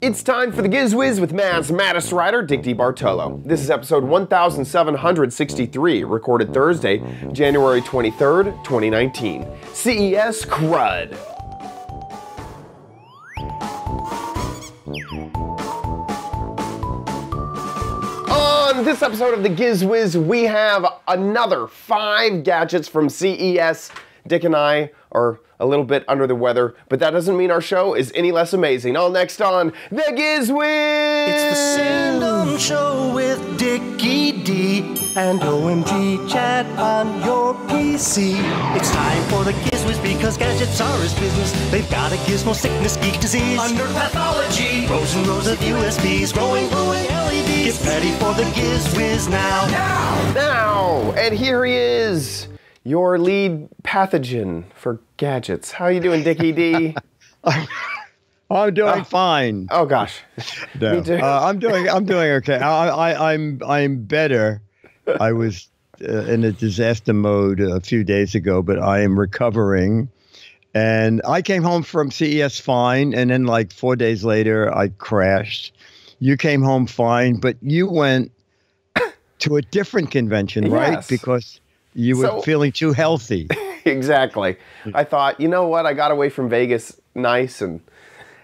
It's time for the Giz Wiz with MAD's Maddest writer Dick DeBartolo. This is episode 1763, recorded Thursday, January 23rd, 2019. CES Crud. On this episode of the Giz Wiz, we have another five gadgets from CES. Dick and I are a little bit under the weather, but that doesn't mean our show is any less amazing. All next on The Giz Wiz! It's the Sandom Show with Dickie D and OMG chat on your PC. It's time for the Gizwiz because gadgets are his business. They've got a gizmo sickness, geek disease, under pathology, rows and rows of USBs, growing, glowing LEDs. Get ready for the Gizwiz now, now. Now, and here he is, your lead pathogen for gadgets. How you doing, Dickie D? I'm doing fine. Oh gosh, No. Uh, I'm doing. I'm doing okay. I, I, I'm. I'm better. I was uh, in a disaster mode a few days ago, but I am recovering. And I came home from CES fine, and then like four days later, I crashed. You came home fine, but you went to a different convention, right? Yes. Because you were So- feeling too healthy. exactly. I thought, you know what? I got away from Vegas nice and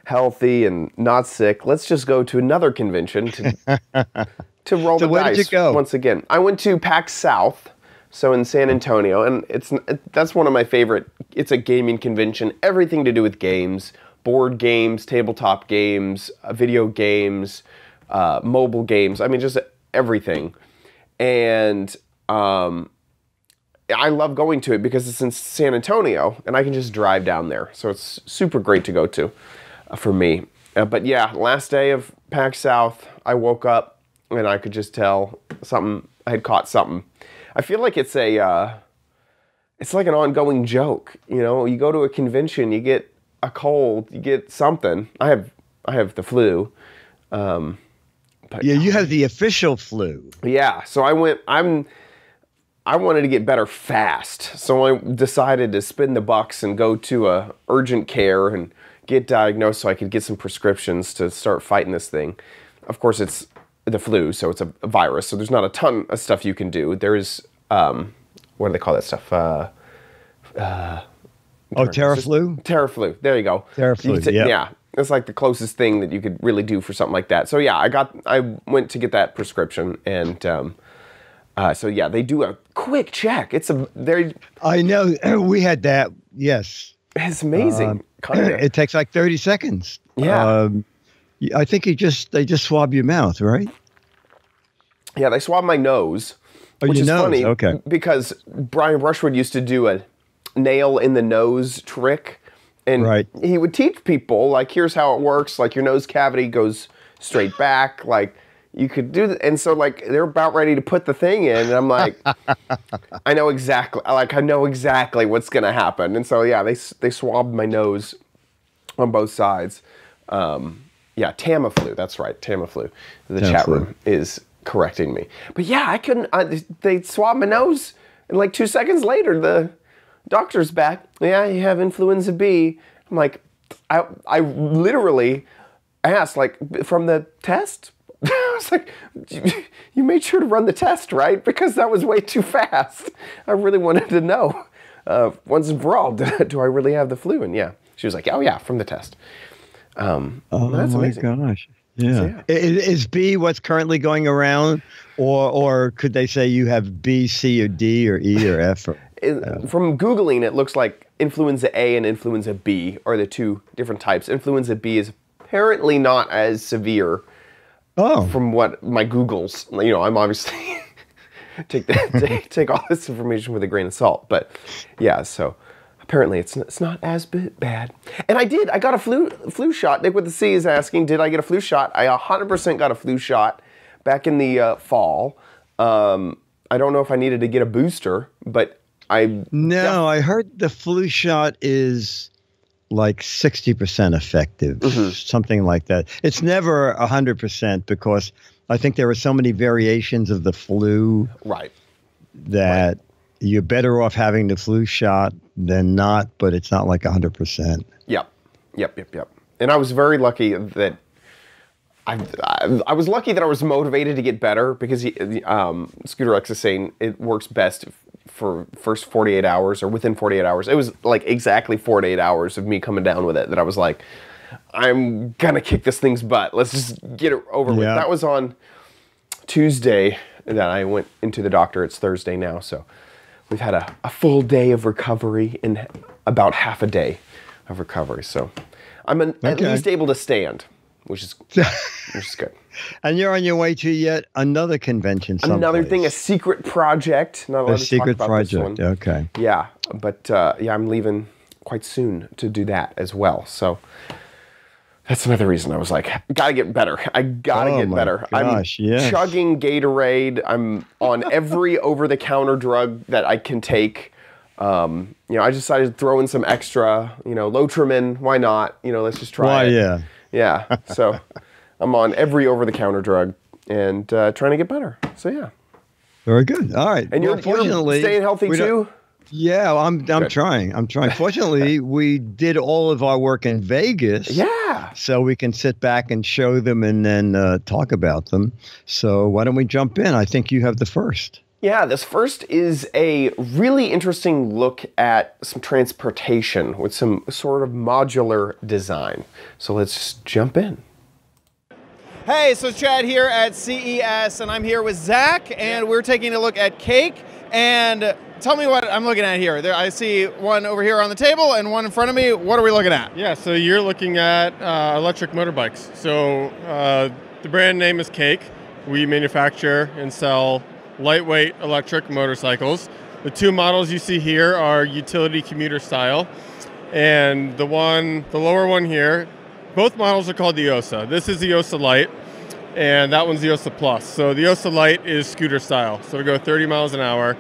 healthy and not sick. Let's just go to another convention to to roll So the where dice did you go? once again. I went to PAX South, so in San Antonio, and it's that's one of my favorite. It's a gaming convention, everything to do with games, board games, tabletop games, uh, video games, uh, mobile games. I mean, just everything. And um, I love going to it because it's in San Antonio and I can just drive down there. So it's super great to go to uh, for me. Uh, but yeah, last day of PAX South, I woke up and I could just tell something, I had caught something. I feel like it's a, uh, it's like an ongoing joke. You know, you go to a convention, you get a cold, you get something. I have, I have the flu. Um, but yeah, you have the official flu. yeah, so I went. I'm. I wanted to get better fast, so I decided to spend the bucks and go to a urgent care and get diagnosed, so I could get some prescriptions to start fighting this thing. Of course, it's the flu, so it's a, virus. So there's not a ton of stuff you can do. There is, um, what do they call that stuff? Uh, Oh, Theraflu. Theraflu. There you go. Theraflu, You yep. Yeah, it's like the closest thing that you could really do for something like that. So yeah, I got. I went to get that prescription, and um, uh, so yeah, they do a quick check. It's a very. I know we had that. Yes, It's amazing. Um, it takes like thirty seconds. Yeah. Um, I think you just they just swab your mouth, right? Yeah, they swab my nose, Oh, which is nose, funny okay. because Brian Brushwood used to do a nail in the nose trick, and Right. he would teach people like, here's how it works. Like your nose cavity goes straight back. Like you could do, th- and so like they're about ready to put the thing in, and I'm like, I know exactly, like I know exactly what's gonna happen, and so yeah, they they swabbed my nose on both sides. Um, yeah, Tamiflu. That's right, Tamiflu. The chat room is correcting me. But yeah, I couldn't. I, they swabbed my nose, and like two seconds later, the doctor's back. Yeah, you have influenza B. I'm like, I I literally asked like from the test. I was like, "You- you made sure to run the test, right? Because that was way too fast. I really wanted to know uh, once and for all, do, do I really have the flu? And yeah, she was like, oh yeah, from the test. Um, Oh that's my amazing. gosh! Yeah. yeah. I- i- Is B what's currently going around, or or could they say you have B, C, or D, or E, or F? Or, It- From Googling, it looks like influenza A and influenza B are the two different types. Influenza B is apparently not as severe oh, from what my Googles, you know, I'm obviously take that take, take all this information with a grain of salt, but yeah, so apparently it's it's not as bad. And I did, I got a flu flu shot. Nick with the C is asking, did I get a flu shot? I 100% got a flu shot back in the uh, fall. Um, I don't know if I needed to get a booster, but I no! I heard the flu shot is like sixty percent effective, Mm-hmm. something like that. It's never hundred percent because I think there are so many variations of the flu right. that you're better off having the flu shot than not. But it's not like hundred percent. Yep, yep, yep, yep. and I was very lucky that I, I, I was lucky that I was motivated to get better because he, um, Scooter X is saying it works best for first 48 hours or within 48 hours. It was like exactly 48 hours of me coming down with it that I was like, I'm gonna kick this thing's butt. Let's just get it over with. That was on Tuesday that I went into the doctor. It's Thursday now, so we've had a, a full day of recovery and about half a day of recovery. So I'm an, at least able to stand, which is which is good. And you're on your way to yet another convention. Another thing, a secret project. Not a secret talk about this project. Okay. Yeah, but uh, yeah, I'm leaving quite soon to do that as well. So that's another reason I was like, gotta get better. I gotta Oh get better. gosh, I'm yes. chugging Gatorade. I'm on every over-the-counter drug that I can take. Um, you know, I decided to throw in some extra. You know, Lotrimin. Why not? You know, let's just try Why, it. yeah. Yeah. So I'm on every over-the-counter drug and uh, trying to get better. So yeah. Very good. All right. And Well, you're fortunately, staying healthy too. Yeah, I'm. I'm Good. trying. I'm trying. Fortunately, we did all of our work in Vegas. Yeah. So we can sit back and show them and then uh, talk about them. So why don't we jump in? I think you have the first. Yeah, this first is a really interesting look at some transportation with some sort of modular design. So let's jump in. Hey, so Chad here at CES, and I'm here with Zach, and we're taking a look at cake. And tell me what I'm looking at here. There, I see one over here on the table and one in front of me. What are we looking at? Yeah, so you're looking at uh, electric motorbikes. So uh, the brand name is Cake. We manufacture and sell lightweight electric motorcycles. The two models you see here are utility commuter style, and the one, the lower one here, both models are called the OSA. This is the OSA Lite, and that one's the OSA Plus. So the OSA Lite is scooter style, so it'll go 30 miles an hour.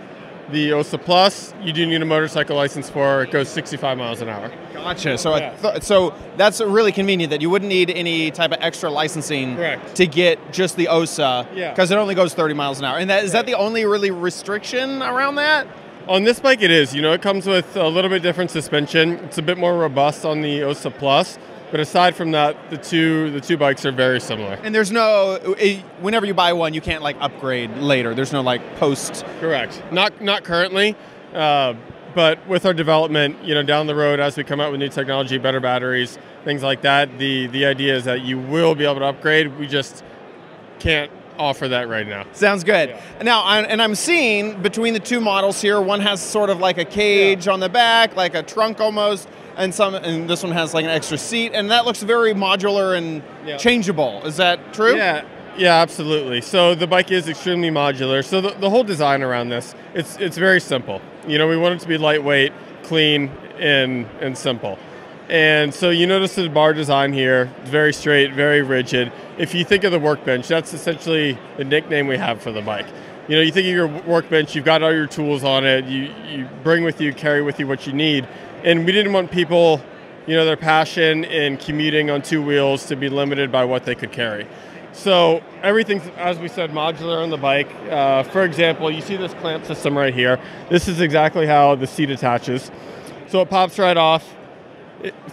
The OSA Plus, you do need a motorcycle license for. It goes 65 miles an hour. Gotcha. So, Yeah. I th- so that's really convenient that you wouldn't need any type of extra licensing Correct. to get just the OSA. Yeah. Because it only goes 30 miles an hour. And that is that the only really restriction around that? On this bike, it is. You know, it comes with a little bit different suspension. It's a bit more robust on the OSA Plus, but aside from that, the two the two bikes are very similar. And there's no, whenever you buy one, you can't like upgrade later. There's no like post. Correct. Not not currently, uh, but with our development, you know, down the road as we come out with new technology, better batteries, things like that, the the idea is that you will be able to upgrade. We just can't offer that right now. Sounds good. Yeah. Now, I, and I'm seeing between the two models here, one has sort of like a cage on the back, like a trunk almost, and some, and this one has like an extra seat, and that looks very modular and Yeah. changeable. Is that true? Yeah, yeah, absolutely. So the bike is extremely modular. So the, the whole design around this, it's it's very simple. You know, we want it to be lightweight, clean, and and simple. And so you notice the bar design here, very straight, very rigid. If you think of the workbench, that's essentially the nickname we have for the bike. You know, you think of your workbench, you've got all your tools on it, you, you bring with you, carry with you what you need. And we didn't want people, you know, their passion in commuting on two wheels to be limited by what they could carry. So everything's, as we said, modular on the bike. Uh, for example, you see this clamp system right here. This is exactly how the seat attaches. So it pops right off.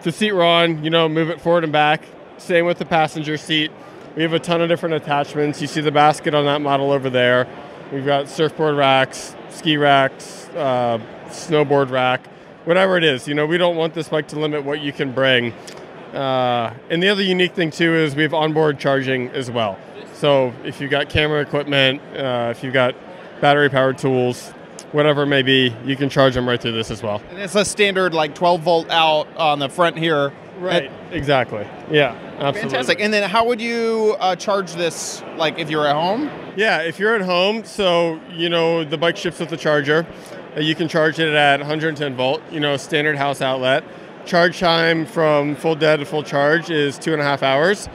The seat we're on, you know, move it forward and back. Same with the passenger seat. We have a ton of different attachments. You see the basket on that model over there. We've got surfboard racks, ski racks, uh, snowboard rack, whatever it is. You know, we don't want this bike to limit what you can bring. Uh, and the other unique thing too is we have onboard charging as well. So if you've got camera equipment, uh, if you've got battery powered tools, whatever it may be, you can charge them right through this as well. And it's a standard like 12 volt out on the front here. Right. Exactly. Yeah. Absolutely. Fantastic. And then how would you uh, charge this, like if you're at home? Yeah, if you're at home, so you know the bike ships with the charger. Uh, you can charge it at 110 volt. You know, standard house outlet. Charge time from full dead to full charge is two and a half hours,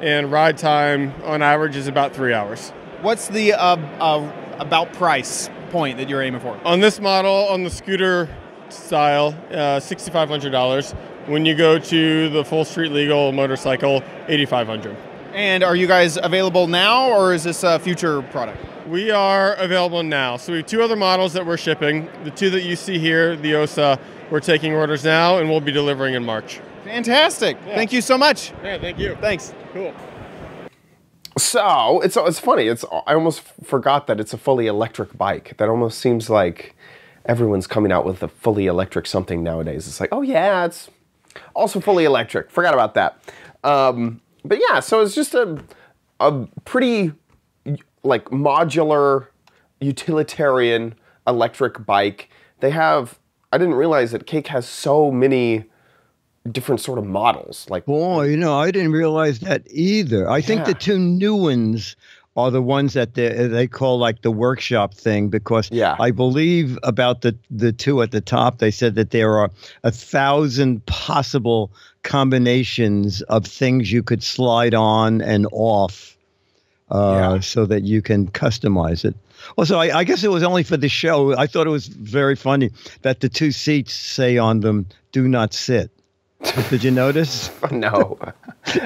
and ride time on average is about three hours. What's the uh, uh, about price point that you're aiming for? On this model, on the scooter style, uh, $6,500. When you go to the full street legal motorcycle, $8,500. And are you guys available now, or is this a future product? We are available now. So we have two other models that we're shipping. The two that you see here, the OSA, we're taking orders now and we'll be delivering in March. Fantastic. Thank you so much. Yeah, thank you. Thanks. Cool. So it's it's funny. It's I almost forgot that it's a fully electric bike. That almost seems like everyone's coming out with a fully electric something nowadays. It's like, oh yeah, it's also fully electric. Forgot about that. Um, but yeah, so it's just a a pretty like modular utilitarian electric bike. They have. I didn't realize that Cake has so many different sort of models. Like Boy, you know, I didn't realize that either. I think the two new ones are the ones that they, they call like the workshop thing because Yeah. I believe about the the two at the top they said that there are a thousand possible combinations of things you could slide on and off uh, Yeah. so that you can customize it. Also, I, I guess it was only for the show. I thought it was very funny that the two seats say on them "Do not sit." Did you notice? no,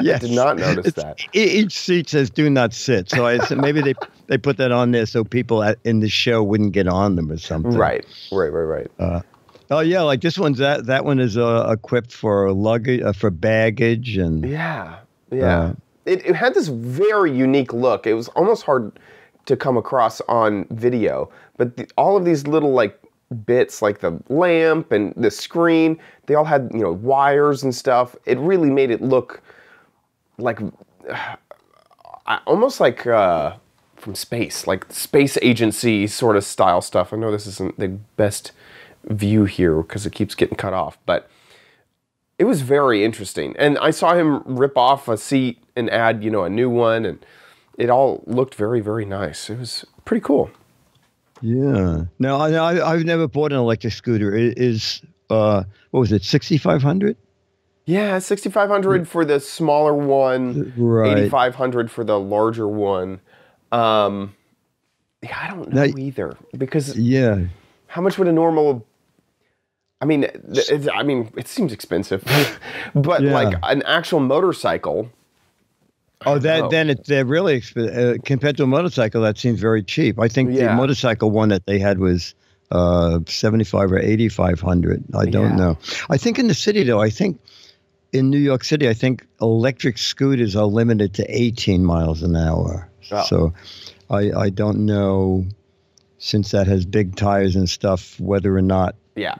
Yes. did not notice It's- that. Each seat says "Do not sit," so I said maybe they they put that on there so people at, in the show wouldn't get on them or something. right, right, right, right. Oh yeah, like this one's that that one is uh, equipped for luggage uh, for baggage and Yeah, yeah. Uh, it, it had this very unique look. It was almost hard to come across on video, but the, all of these little like bits, like the lamp and the screen, they all had you know wires and stuff. It really made it look like almost like uh, from space, like space agency sort of style stuff. I know this isn't the best view here because it keeps getting cut off, but it was very interesting. And I saw him rip off a seat and add, you know, a new one, and it all looked very, very nice. It was pretty cool. Yeah. No, I, I I've never bought an electric scooter. It is uh what was it sixty five hundred? Yeah, 6500 for the smaller one, Right. 8500 for the larger one. Um, yeah, I don't know Now- either because Yeah. how much would a normal I mean, th- it, I mean, it seems expensive, but Yeah. like an actual motorcycle. Oh, that know. then it, they're really expensive uh, compared to a motorcycle. That seems very cheap. I think the motorcycle one that they had was uh, seventy five or eighty five hundred. I don't Yeah. know. I think in the city though, I think in New York City, I think electric scooters are limited to eighteen miles an hour. Oh. So I I don't know since that has big tires and stuff whether or not Yeah,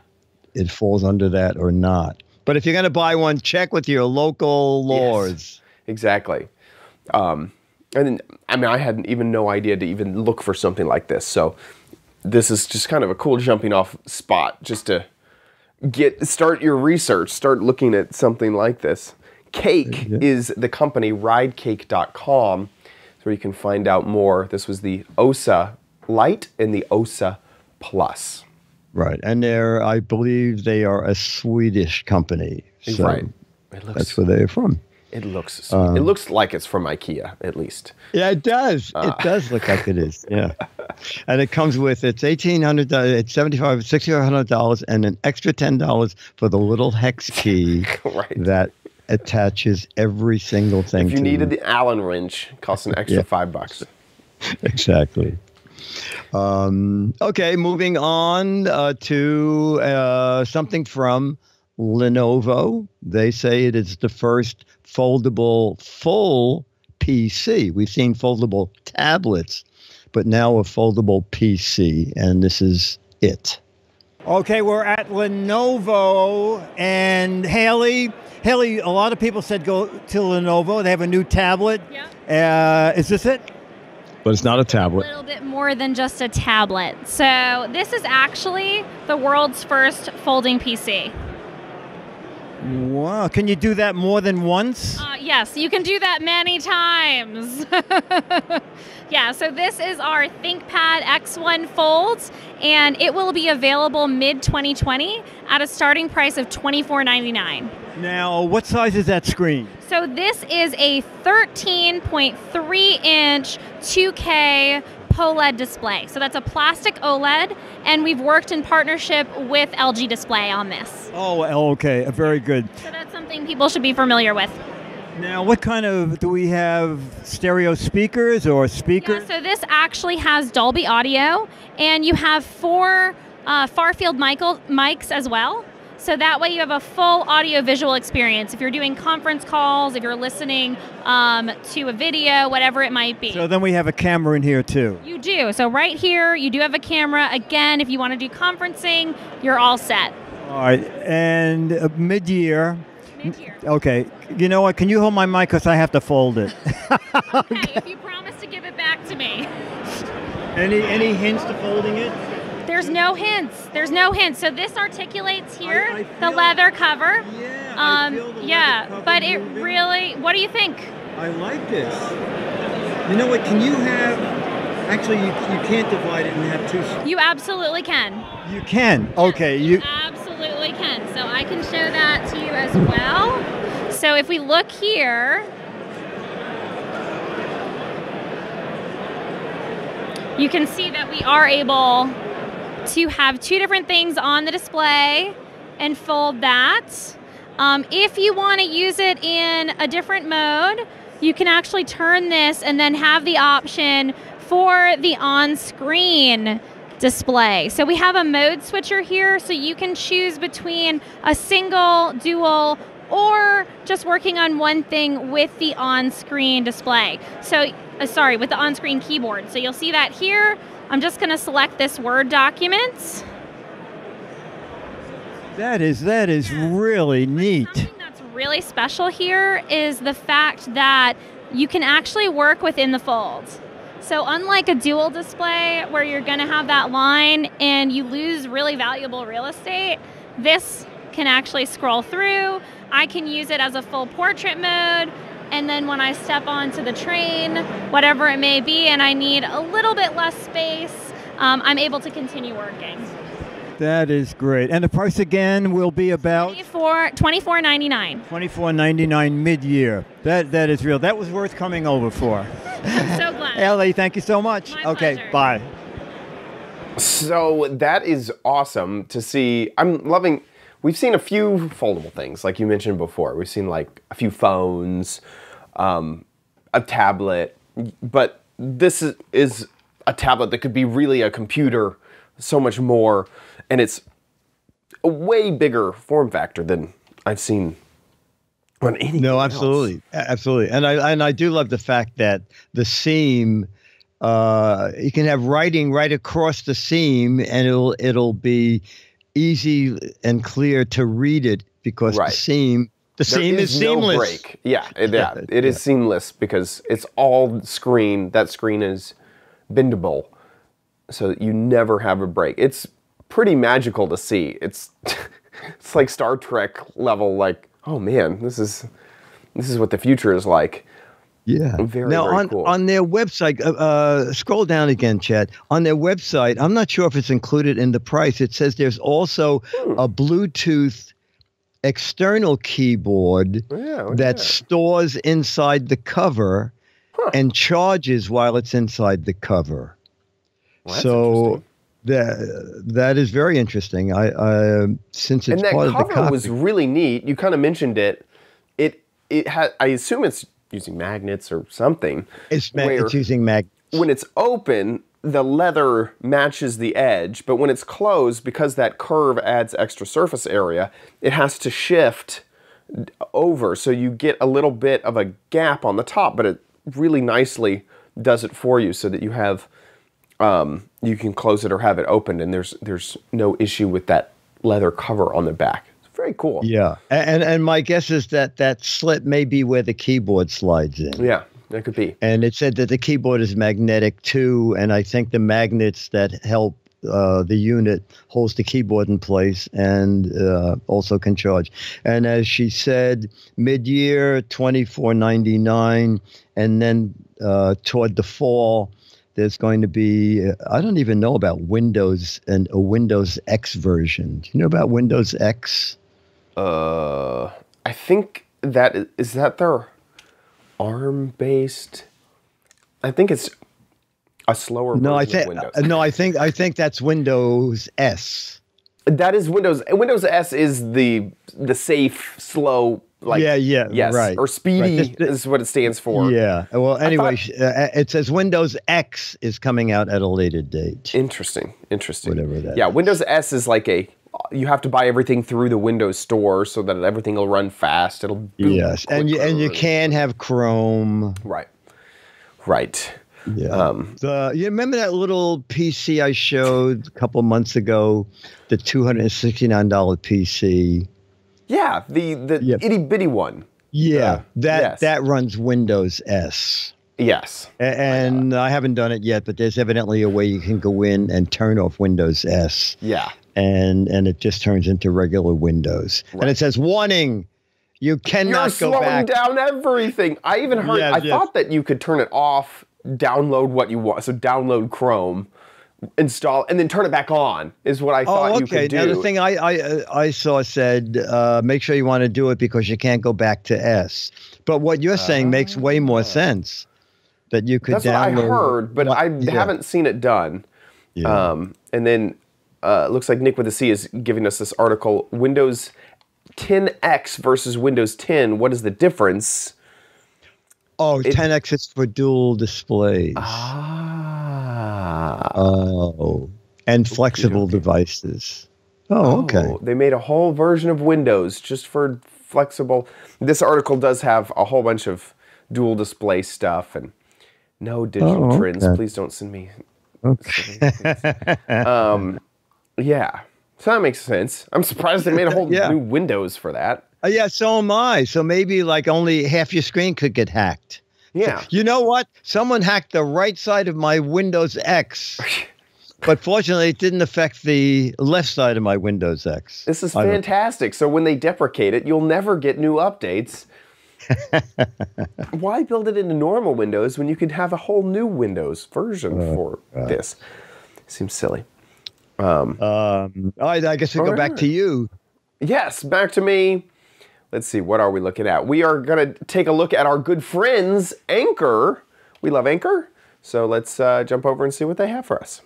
it falls under that or not. But if you're going to buy one, check with your local laws. exactly. Um, and I mean, I had even no idea to even look for something like this. So this is just kind of a cool jumping off spot just to get start your research, start looking at something like this. Cake is the company, ridecake.com. That's where you can find out more. This was the OSA Lite and the OSA Plus. Right. And they're, I believe they are a Swedish company. So right. It looks, that's where they're from. It looks sweet. it looks like it's from IKEA, at least. Yeah, it does. Ah. it does look like it is. Yeah. and it comes with it's eighteen hundred it's seventy five sixty five hundred dollars and an extra ten dollars for the little hex key Right. that attaches every single thing If you needed the Allen wrench, it costs an extra Yeah. five bucks. exactly. Um, okay, moving on uh, to uh, something from Lenovo. They say it is the first foldable full PC. We've seen foldable tablets, but now a foldable PC, and this is it. Okay, we're at Lenovo and Haley. Haley, a lot of people said go to Lenovo. They have a new tablet. Yeah. Uh, is this it? But it's not a tablet. A little bit more than just a tablet. So, this is actually the world's first folding PC. Wow. Can you do that more than once? Uh, yes, you can do that many times. yeah, so this is our ThinkPad X1 Fold, and it will be available mid 2020 at a starting price of $24.99. Now, what size is that screen? So this is a 13.3 inch 2K POLED display. So that's a plastic OLED, and we've worked in partnership with LG Display on this. Oh, okay. Very good. So that's something people should be familiar with. Now, what kind of do we have? Stereo speakers or Yeah, speakers? so this actually has Dolby Audio, and you have four uh, far field mics as well. So that way you have a full audio visual experience. If you're doing conference calls, if you're listening um, to a video, whatever it might be. So then we have a camera in here too. you do. So right here, you do have a camera. Again, if you want to do conferencing, you're all set. All right, and uh, mid-year. Mid-year. Okay, you know what? Can you hold my mic because I have to fold it. Okay, if you promise to give it back to me. any any hints to folding it? There's no hints. There's no hints. So this articulates here, I the feel- leather cover. Yeah, I Um, the yeah, cover but it moving. really. What do you think? I like this. You know what? Can you have? Actually, you, you can't divide it and have two. You absolutely can. You can. Okay. You. absolutely can. So I can show that to you as well. So if we look here, you can see that we are able to have two different things on the display and fold that. Um, if you want to use it in a different mode, you can actually turn this and then have the option for the on screen display. So we have a mode switcher here, so you can choose between a single, dual, or just working on one thing with the on screen display. So, uh, sorry, with the on screen keyboard. So you'll see that here. I'm just going to select this Word document. That is that is really neat. Something that's really special here is the fact that you can actually work within the fold. So unlike a dual display where you're going to have that line and you lose really valuable real estate, this can actually scroll through. I can use it as a full portrait mode. And then when I step onto the train, whatever it may be, and I need a little bit less space, um, I'm able to continue working. That is great. And the price again will be about 24 $24.99. twenty-four ninety-nine mid-year. That that is real. That was worth coming over for. So glad. Ellie, thank you so much. My okay, pleasure. bye. So that is awesome to see. I'm loving. We've seen a few foldable things, like you mentioned before. We've seen like a few phones, um, a tablet, but this is, is a tablet that could be really a computer, so much more, and it's a way bigger form factor than I've seen on anything. No, absolutely, A- absolutely, and I and I do love the fact that the seam, uh, you can have writing right across the seam, and it'll it'll be easy and clear to read it because Right. the seam the There seam is, no seamless. break. Yeah, it, yeah, it is seamless because it's all screen. That screen is bendable, so you never have a break. It's pretty magical to see. It's it's like Star Trek level. Like, oh man, this is this is what the future is like. Yeah. Very, now very on cool. on their website, uh, uh, scroll down again, Chad. On their website, I'm not sure if it's included in the price. It says there's also Hmm. a Bluetooth external keyboard Oh, Yeah, that that. stores inside the cover Huh. and charges while it's inside the cover. Well, so that that is very interesting. I, I since it's and that part of the cover copy. was really neat. You kind of mentioned it. It it had. I assume it's using magnets or something. it's, ma- it's using mag. when it's open, the leather matches the edge, but when it's closed, because that curve adds extra surface area, it has to shift over. So you get a little bit of a gap on the top, but it really nicely does it for you so that you have um, you can close it or have it opened, and there's there's no issue with that leather cover on the back. Very cool. Yeah, and and my guess is that that slit may be where the keyboard slides in. Yeah, that could be. And it said that the keyboard is magnetic too, and I think the magnets that help uh, the unit holds the keyboard in place and uh, also can charge. And as she said, four ninety nine, and then uh, toward the fall, there's going to be I don't even know about Windows and a Windows X version. Do you know about Windows X? Uh, I think that is, is that their ARM based. I think it's a slower No, I think no, I think I think that's Windows S. That is Windows. Windows S is the the safe, slow, like Yeah, yeah, yes, right. or speedy Right, this- is what it stands for. Yeah. Well, anyway, thought- uh, it says Windows X is coming out at a later date. Interesting. Interesting. Whatever that Yeah, Windows S is like a you have to buy everything through the Windows Store so that everything will run fast. It'll Yes, and you and you can have Chrome. right, right. Yeah. Um, the you remember that little PC I showed a couple months ago, the two hundred and sixty nine dollar PC. Yeah, the the Yep. itty bitty one. Yeah, Uh, that yes. that runs Windows S. Yes. And I haven't done it yet, but there's evidently a way you can go in and turn off Windows S, Yeah. And and it just turns into regular Windows. And it says warning, you cannot You're go slowing back. down everything. I even heard. Yes, I yes. thought that you could turn it off, download what you want. So download Chrome, install, and then turn it back on. Is what I thought Oh, you could do. Now the other thing I I uh, I saw said uh, make sure you want to do it because you can't go back to S. But what you're saying makes way more sense. That you could That's what I heard, but what- I yeah, haven't seen it done. yeah. Um, and then uh, looks like Nick with a C is giving us this article: Windows 10X versus Windows 10. What is the difference? oh, 10x is for dual displays. Ah. Oh, and flexible devices. Oh, okay. Oh, they made a whole version of Windows just for flexible. This article does have a whole bunch of dual display stuff and no digital Oh, trends. Please don't send me. Okay. Um, yeah, so that makes sense. I'm surprised they made a whole Yeah. new Windows for that. Uh, yeah, so am I. So maybe like only half your screen could get hacked. Yeah. You know what? Someone hacked the right side of my Windows X. but fortunately, it didn't affect the left side of my Windows X. This is fantastic. So when they deprecate it, you'll never get new updates. Why build it into normal Windows when you could have a whole new Windows version Uh, for this? Seems silly. Um, all right, I guess we go back to you. Yes, back to me. Let's see, what are we looking at? We are going to take a look at our good friends, Anker. We love Anker. So let's uh, jump over and see what they have for us.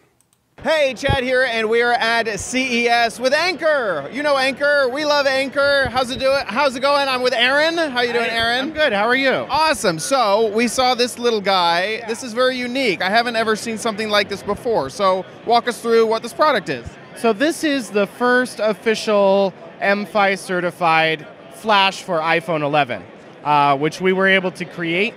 Hey, Chad here, and we are at CES with Anker. You know Anker. We love Anker. How's it doing? How's it going? I'm with Aaron. How you doing, Aaron? I'm good. How are you? Awesome. So we saw this little guy. This is very unique. I haven't ever seen something like this before. So walk us through what this product is. So this is the first official MFI certified flash for iPhone 11, uh, which we were able to create.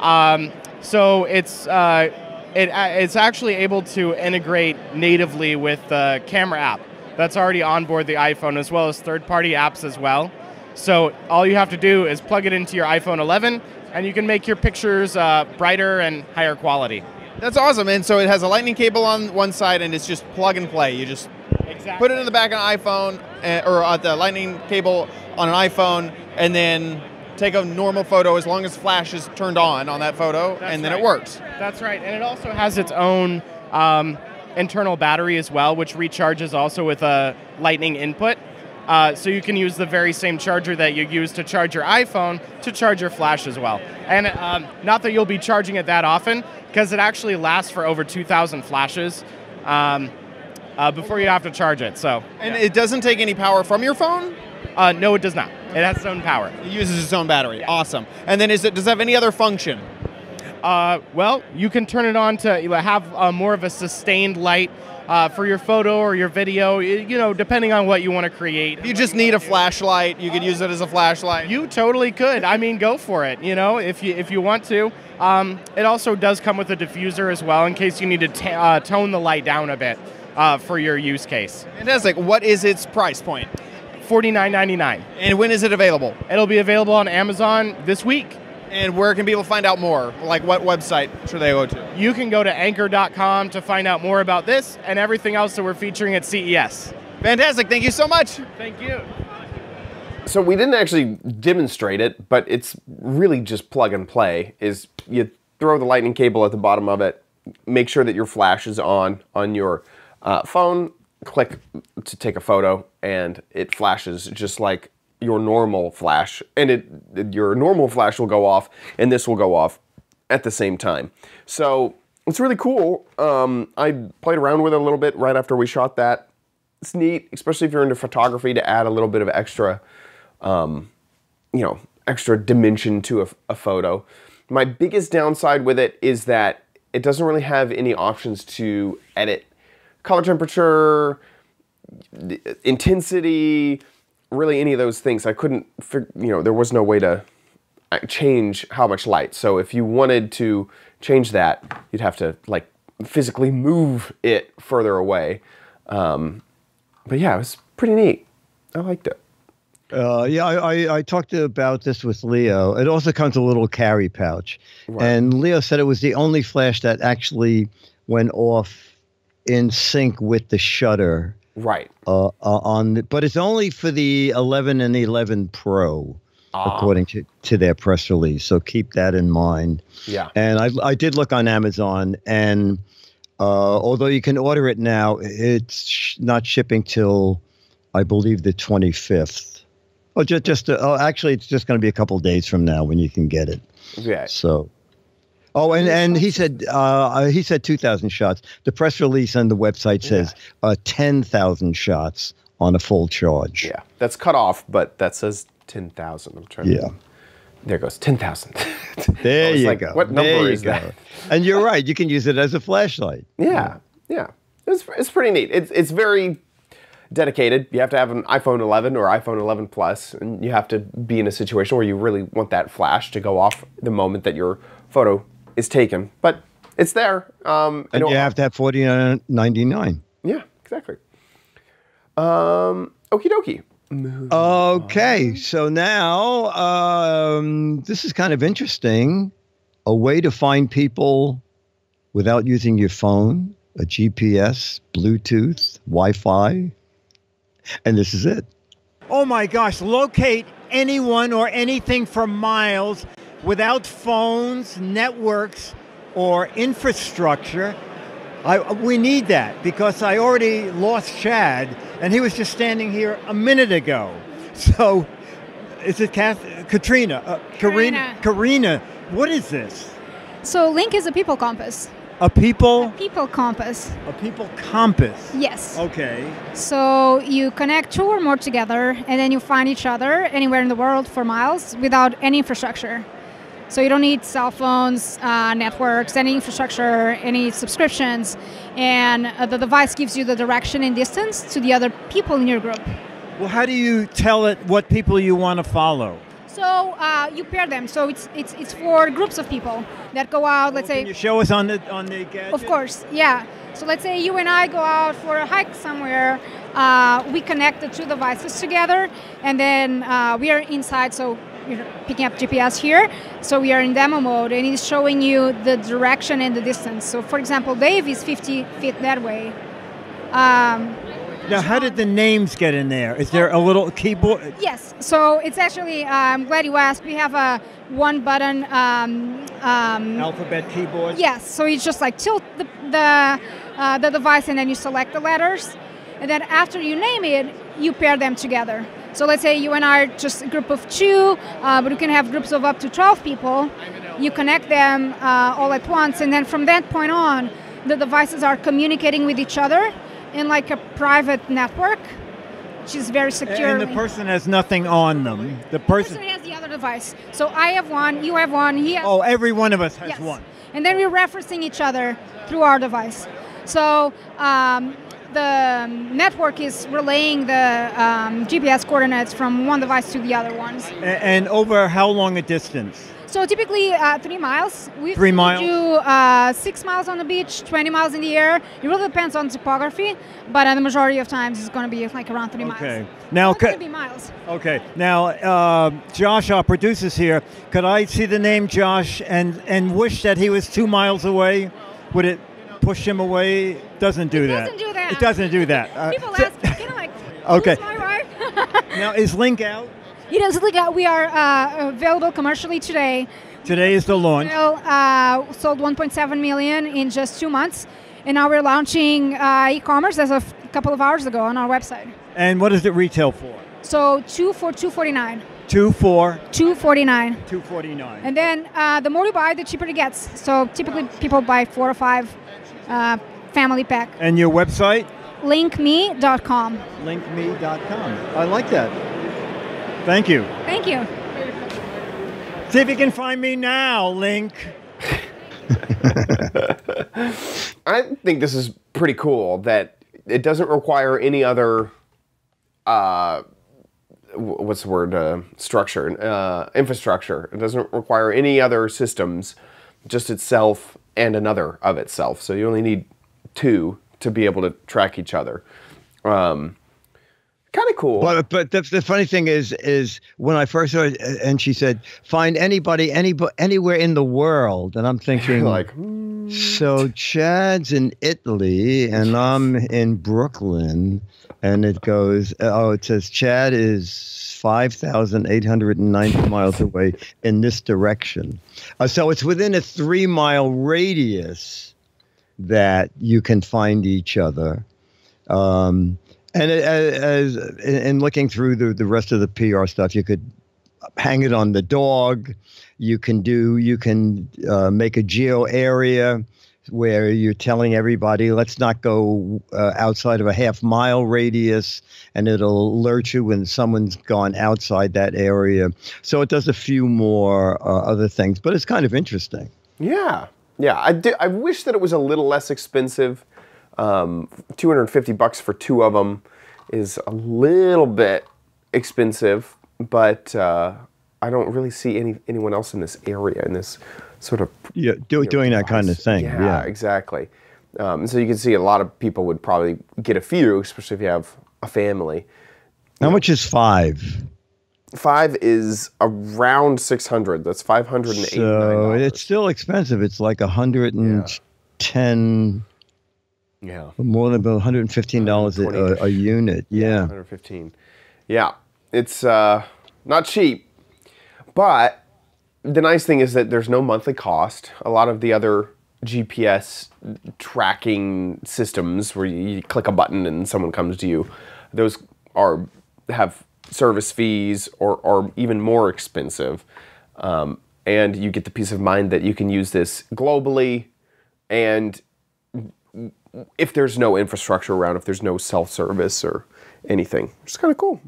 Um, so it's uh, it, uh, it's actually able to integrate natively with the camera app that's already on board the iPhone, as well as third-party apps as well. So all you have to do is plug it into your iPhone 11, and you can make your pictures uh, brighter and higher quality. That's awesome. And so it has a lightning cable on one side, and it's just plug and play. You just Exactly. put it in the back of an iPhone, uh, or at the lightning cable on an iPhone, and then take a normal photo as long as flash is turned on on that photo, That's and then right. it works. That's right, and it also has its own um, internal battery as well, which recharges also with a lightning input. Uh, so you can use the very same charger that you use to charge your iPhone to charge your flash as well. And um, not that you'll be charging it that often, because it actually lasts for over 2,000 flashes um, uh, before you have to charge it. So, And it doesn't take any power from your phone. Uh, no, it does not. It has its own power. It uses its own battery. Awesome. And then is it does it have any other function? Uh, well, you can turn it on to have uh, more of a sustained light uh, for your photo or your video. You know, depending on what you want to create. If you just need a flashlight, you could use it as a flashlight. You totally could. I mean, go for it. You know, if you if you want to. Um, it also does come with a diffuser as well, in case you need to uh, tone the light down a bit uh, for your use case. Fantastic. What is its price point? Forty nine ninety nine. And when is it available? It'll be available on Amazon this week. And where can people find out more? Like what website should they go to? You can go to anker.com to find out more about this and everything else that we're featuring at CES. Fantastic. Thank you so much. Thank you. So we didn't actually demonstrate it, but it's really just plug and play. Is you throw the lightning cable at the bottom of it, make sure that your flash is on on your uh, phone, click to take a photo, and it flashes just like your normal flash, and it your normal flash will go off, and this will go off at the same time. So it's really cool. Um, I played around with it a little bit right after we shot that. It's neat, especially if you're into photography, to add a little bit of extra um, you know, extra dimension to a, a photo. My biggest downside with it is that it doesn't really have any options to edit color temperature, intensity, really any of those things. I couldn't, you know, there was no way to uh, change how much light. So if you wanted to change that, you'd have to like physically move it further away. Um, but yeah, it was pretty neat. I liked it. Uh, yeah, I, I, I talked about this with Leo. It also comes with a little carry pouch. And Leo said it was the only flash that actually went off in sync with the shutter. Right. Uh, uh, on the, but it's only for the 11 and the 11 Pro, according to, to their press release. So keep that in mind. Yeah. And I, I did look on Amazon, and uh, although you can order it now, it's sh- not shipping till I believe the 25th. Oh, just just uh, oh, actually, it's just going to be a couple days from now when you can get it. Yeah. So. Oh, and, and he said uh, he said two thousand shots. The press release on the website says uh, ten thousand shots on a full charge. Yeah. That's cut off, but that says 10,000. I'm trying Yeah. to. There goes 10,000. There you like, go. What number There is go. that? And you're right. You can use it as a flashlight. Yeah, yeah. It's, it's pretty neat. It's, it's very dedicated. You have to have an iPhone 11 or iPhone 11 Plus, and you have to be in a situation where you really want that flash to go off the moment that your photo is taken. But it's there. Um, And you have to have forty ninety nine. yeah, exactly. Um, okie dokie. Okay, so now um, this is kind of interesting. A way to find people without using your phone, a GPS, Bluetooth, Wi Fi. And this is it. Oh my gosh, locate anyone or anything for miles without phones, networks, or infrastructure. I, we need that because I already lost Chad and he was just standing here a minute ago. So, is it Kath, Katrina? Uh, Karina. Karina, what is this? So Lynq is a people compass. A people, People compass. a people compass. Yes. Okay. So you connect two or more together, and then you find each other anywhere in the world for miles without any infrastructure. So you don't need cell phones, uh, networks, any infrastructure, any subscriptions, and uh, the device gives you the direction and distance to the other people in your group. Well, how do you tell it what people you want to follow? So uh, you pair them. So it's it's it's for groups of people that go out. Let's say Can you show us on the on the gadget? Of course, yeah. So let's say you and I go out for a hike somewhere. Uh, we connect the two devices together, and then uh, we are inside. So you're picking up GPS here. So we are in demo mode, and it's showing you the direction and the distance. So for example, Dave is 50 feet that way. Um, Now, how did the names get in there? Is there a little keyboard? Yes. So it's actually. Uh, I'm glad you asked. We have a one button. Um, um, Alphabet keyboard? Yes. So you just like tilt the the, uh, the device and then you select the letters, and then after you name it, you pair them together. So let's say you and I are just a group of two, uh, but you can have groups of up to 12 people. You connect them uh, all at once, and then from that point on, the devices are communicating with each other in like a private network, which is very secure. And the person has nothing on them. The person. person has the other device. So I have one, you have one, he has Oh, every one of us has Yes. one. And then we're referencing each other through our device. So um, the network is relaying the um, GPS coordinates from one device to the other ones. A- And over how long a distance? So typically uh, three miles. We Three miles? do uh, six miles on the beach, 20 miles in the air. It really depends on topography, but uh, the majority of times it's going to be like around three Okay. miles. Now, It's could, be miles. okay. Now, uh, Josh, our producer's here. Could I see the name Josh and and wish that he was two miles away? Would it push him away? Doesn't do It that. doesn't do that. It doesn't do that. Uh, People so- ask, you know, like, Okay. who's my wife? now, is Lynq out? It is legal. We are uh, available commercially today. Today is the launch. Well, uh, sold 1.7 million in just two months, and now we're launching uh, e-commerce as of a couple of hours ago on our website. And what does it retail for? So two for 249. Two, four, 249. two forty-nine. And then uh, the more you buy, the cheaper it gets. So typically people buy four or five uh, family pack. And your website? Lynqme.com. Lynqme.com. I like that. Thank you. Thank you. See if you can find me now, Lynq. I think this is pretty cool that it doesn't require any other uh, wh- what's the word uh, structure uh, infrastructure. It doesn't require any other systems, just itself and another of itself. So you only need two to be able to track each other. Um, kind of cool. But but the, the funny thing is is when I first saw it, uh, and she said, "Find anybody, any anywhere in the world," and I'm thinking like, so Chad's in Italy and I'm in Brooklyn, and it goes, oh, it says Chad is 5,890 miles away in this direction. Uh, so it's within a three mile radius that you can find each other. Um, and as, in looking through the, the rest of the PR stuff, you could hang it on the dog. You can do, you can uh, make a geo area where you're telling everybody, let's not go uh, outside of a half mile radius, and it'll alert you when someone's gone outside that area. So it does a few more uh, other things, but it's kind of interesting. Yeah, yeah. I do, I wish that it was a little less expensive. Um, 250 bucks for two of them is a little bit expensive, but uh, I don't really see any anyone else in this area in this sort of Yeah, do, doing that kind of thing. yeah, Yeah. exactly. Um, so you can see a lot of people would probably get a few, especially if you have a family. How much is five? Five is around 600. That's 589 So it's still expensive. It's like a hundred and ten, Yeah. More than about one hundred and fifteen dollars a, a, unit. Yeah. 115. Yeah, it's uh, not cheap, but the nice thing is that there's no monthly cost. A lot of the other GPS tracking systems where you, click a button and someone comes to you, those are have service fees or, or even more expensive. Um, and you get the peace of mind that you can use this globally and if there's no infrastructure around, if there's no self service or anything, it's kind of cool.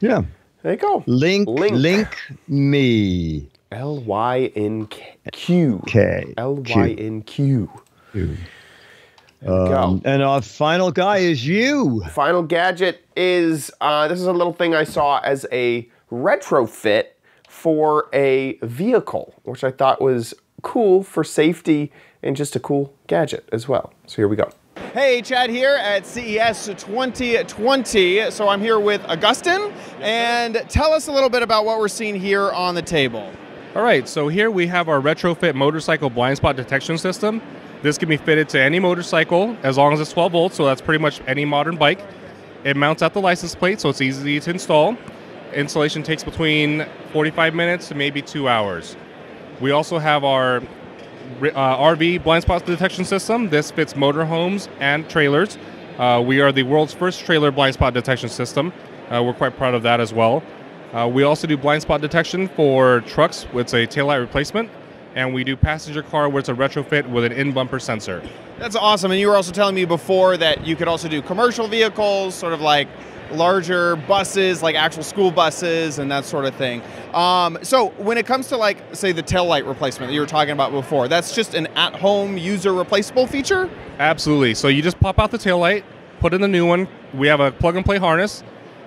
Yeah. There you go. Lynq, Lynq. link, me. L Y N Q. K. L Y N Q. Go. Um, and our final guy is you. Final gadget is uh, this is a little thing I saw as a retrofit for a vehicle, which I thought was cool for safety and just a cool gadget as well. So here we go. Hey, Chad here at CES 2020. So I'm here with Augustin, and tell us a little bit about what we're seeing here on the table. All right, so here we have our retrofit motorcycle blind spot detection system. This can be fitted to any motorcycle as long as it's 12 volts, so that's pretty much any modern bike. It mounts at the license plate, so it's easy to install. Installation takes between 45 minutes to maybe two hours. We also have our RV blind spot detection system. This fits motorhomes and trailers. Uh, we are the world's first trailer blind spot detection system. Uh, we're quite proud of that as well. Uh, we also do blind spot detection for trucks with a taillight replacement, and we do passenger car where it's a retrofit with an in bumper sensor. That's awesome. And you were also telling me before that you could also do commercial vehicles, sort of like larger buses, like actual school buses and that sort of thing. Um, so when it comes to like, say, the tail light replacement that you were talking about before, that's just an at-home user replaceable feature? Absolutely. So you just pop out the taillight, put in the new one. We have a plug and play harness.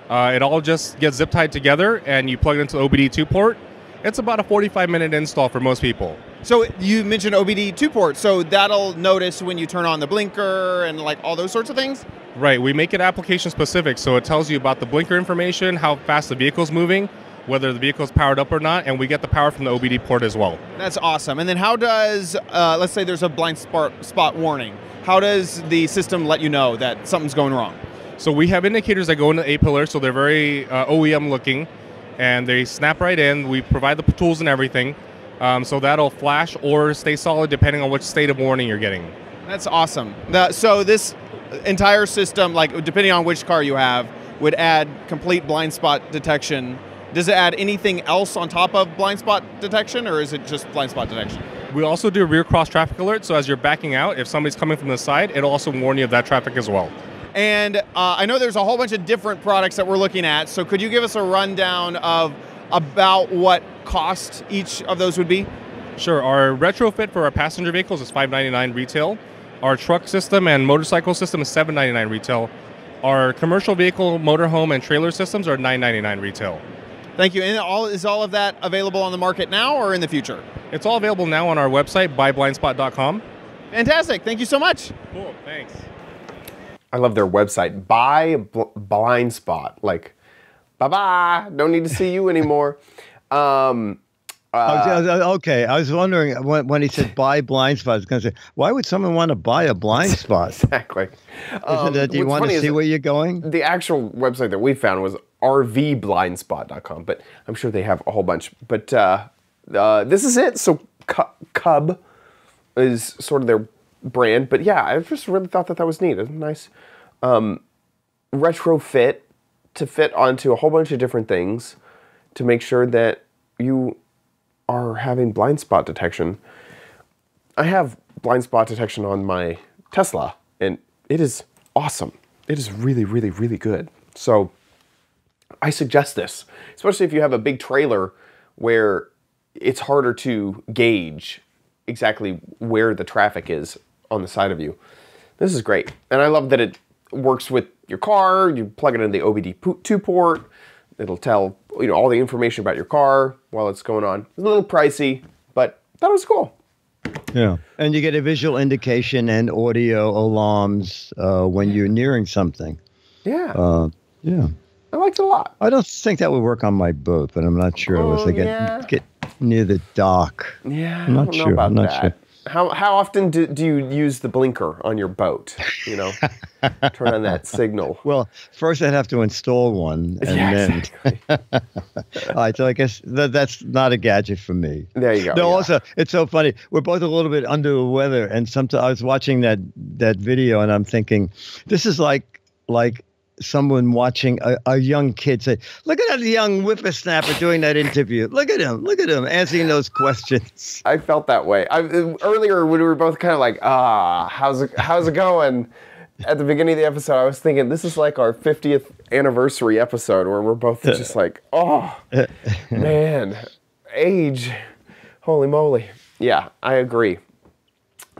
Uh, it all just gets zip tied together, and you plug it into the OBD2 port. It's about a 45 minute install for most people. So you mentioned OBD two port, so that'll notice when you turn on the blinker and like all those sorts of things. Right, we make it application specific, so it tells you about the blinker information, how fast the vehicle's moving, whether the vehicle's powered up or not, and we get the power from the OBD port as well. That's awesome. And then how does, uh, let's say there's a blind spot, spot warning, how does the system let you know that something's going wrong? So we have indicators that go into A pillar, so they're very uh, OEM looking, and they snap right in. We provide the tools and everything, um, so that'll flash or stay solid depending on which state of warning you're getting. That's awesome. The, so this entire system, like depending on which car you have, would add complete blind spot detection. Does it add anything else on top of blind spot detection, or is it just blind spot detection? We also do rear cross traffic alert, so as you're backing out, if somebody's coming from the side, it'll also warn you of that traffic as well. And uh, I know there's a whole bunch of different products that we're looking at. So could you give us a rundown of about what cost each of those would be? Sure. Our retrofit for our passenger vehicles is $5.99 retail. Our truck system and motorcycle system is $7.99 retail. Our commercial vehicle, motorhome, and trailer systems are $9.99 retail. Thank you. And all is all of that available on the market now or in the future? It's all available now on our website, buyblindspot.com. Fantastic. Thank you so much. Cool. Thanks. I love their website. Buy bl- blind spot. Like, bye bye. Don't need to see you anymore. Um, uh, okay, I was wondering when, when he said buy blind spot. I was going to say, why would someone want to buy a blind spot? exactly. Um, it? Do you want to see where you're going? The actual website that we found was rvblindspot.com, but I'm sure they have a whole bunch. But uh, uh, this is it. So Cub is sort of their brand. But yeah, I just really thought that that was neat. It's a nice um, retrofit to fit onto a whole bunch of different things to make sure that you are having blind spot detection. I have blind spot detection on my Tesla, and it is awesome. It is really, really, really good. So I suggest this, especially if you have a big trailer where it's harder to gauge exactly where the traffic is on the side of you. This is great. And I love that it works with your car. You plug it into the OBD2 port. It'll tell you know all the information about your car while it's going on. It's a little pricey, but that was cool. Yeah, and you get a visual indication and audio alarms uh, when you're nearing something. Yeah, Uh, yeah. I liked it a lot. I don't think that would work on my boat, but I'm not sure Oh, once I get yeah. get near the dock. Yeah, I'm I not don't know sure. about I'm not that. sure. How how often do, do you use the blinker on your boat? You know, turn on that signal. Well, first I'd have to install one, and Yeah, then. exactly. All right, so I guess that, that's not a gadget for me. There you go. No, yeah. also it's so funny. We're both a little bit under the weather, and sometimes I was watching that that video, and I'm thinking, this is like like someone watching a, a young kid say, "Look at that young whippersnapper doing that interview. Look at him. Look at him answering those questions." I felt that way. I, earlier when we were both kind of like, ah, how's it how's it going? At the beginning of the episode, I was thinking this is like our 50th anniversary episode where we're both just like, oh, man, age, holy moly. Yeah, I agree.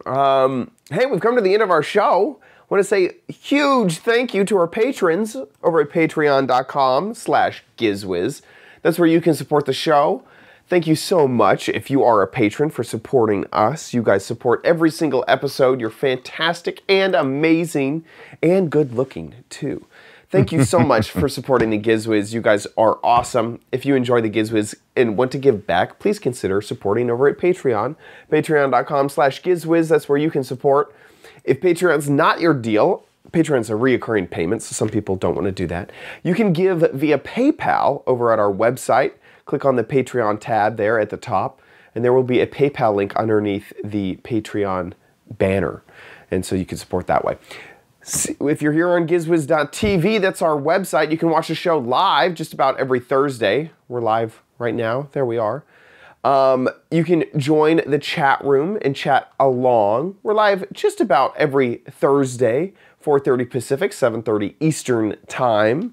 Um, hey, we've come to the end of our show. I want to say huge thank you to our patrons over at patreon.com slash gizwiz. That's where you can support the show. Thank you so much if you are a patron for supporting us. You guys support every single episode. You're fantastic and amazing and good looking too. Thank you so much for supporting the Gizwiz. You guys are awesome. If you enjoy the Gizwiz and want to give back, please consider supporting over at Patreon. Patreon.com slash Gizwiz. That's where you can support. If Patreon's not your deal, Patreon's a reoccurring payment, so some people don't want to do that. You can give via PayPal over at our website. Click on the Patreon tab there at the top, and there will be a PayPal link underneath the Patreon banner. And so you can support that way. If you're here on gizwiz.tv, that's our website. You can watch the show live just about every Thursday. We're live right now. There we are. Um, you can join the chat room and chat along. We're live just about every Thursday, 4:30 Pacific, 7:30 Eastern Time.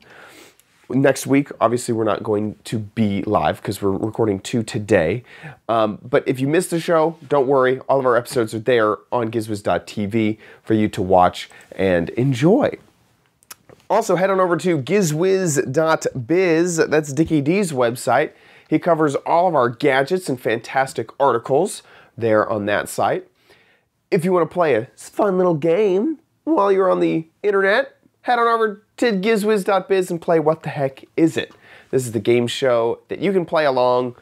Next week, obviously, we're not going to be live because we're recording two today. Um, but if you missed the show, don't worry. All of our episodes are there on gizwiz.tv for you to watch and enjoy. Also, head on over to gizwiz.biz. That's Dickie D's website. He covers all of our gadgets and fantastic articles there on that site. If you want to play a fun little game while you're on the internet, head on over to gizwiz.biz and play What the Heck Is It? This is the game show that you can play along.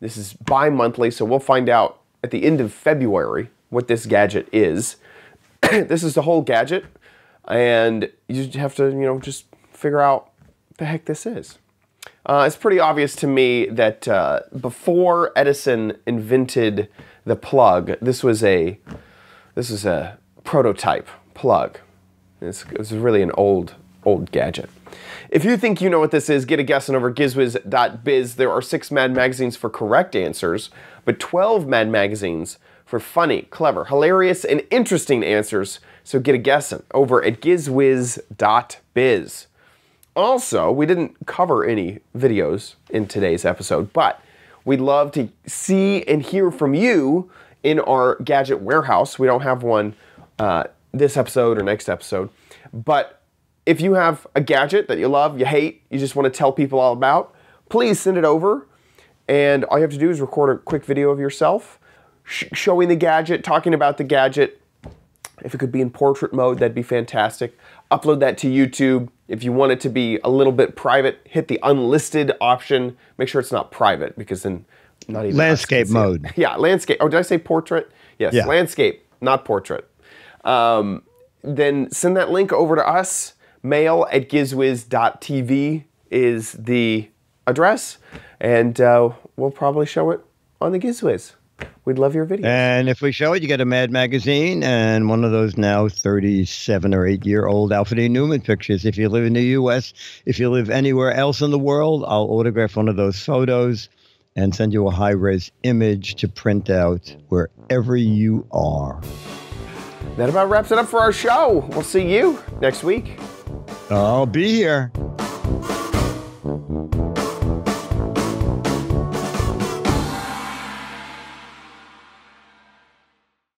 This is bi monthly, so we'll find out at the end of February what this gadget is. this is the whole gadget, and you have to, you know, just figure out the heck this is. Uh, it's pretty obvious to me that uh, before Edison invented the plug, this was a this is a prototype plug. This it's really an old old gadget. If you think you know what this is, get a guess on over gizwiz.biz. There are six Mad magazines for correct answers, but 12 Mad magazines for funny, clever, hilarious, and interesting answers. So get a guessing over at gizwiz.biz. Also, we didn't cover any videos in today's episode, but we'd love to see and hear from you in our gadget warehouse. We don't have one uh, this episode or next episode. But if you have a gadget that you love, you hate, you just want to tell people all about, please send it over. And all you have to do is record a quick video of yourself sh- showing the gadget, talking about the gadget. If it could be in portrait mode, that'd be fantastic. Upload that to YouTube. If you want it to be a little bit private, hit the unlisted option. Make sure it's not private because then not even Landscape see it. mode. Yeah, landscape. Oh, did I say portrait? Yes, Yeah. landscape, not portrait. Um, then send that link over to us. Mail at gizwiz.tv is the address, and uh, we'll probably show it on the Gizwiz. We'd love your video. And if we show it, you get a Mad magazine and one of those now 37 or 8 year old Alfred E. Neuman pictures. If you live in the U.S., if you live anywhere else in the world, I'll autograph one of those photos and send you a high res image to print out wherever you are. That about wraps it up for our show. We'll see you next week. I'll be here.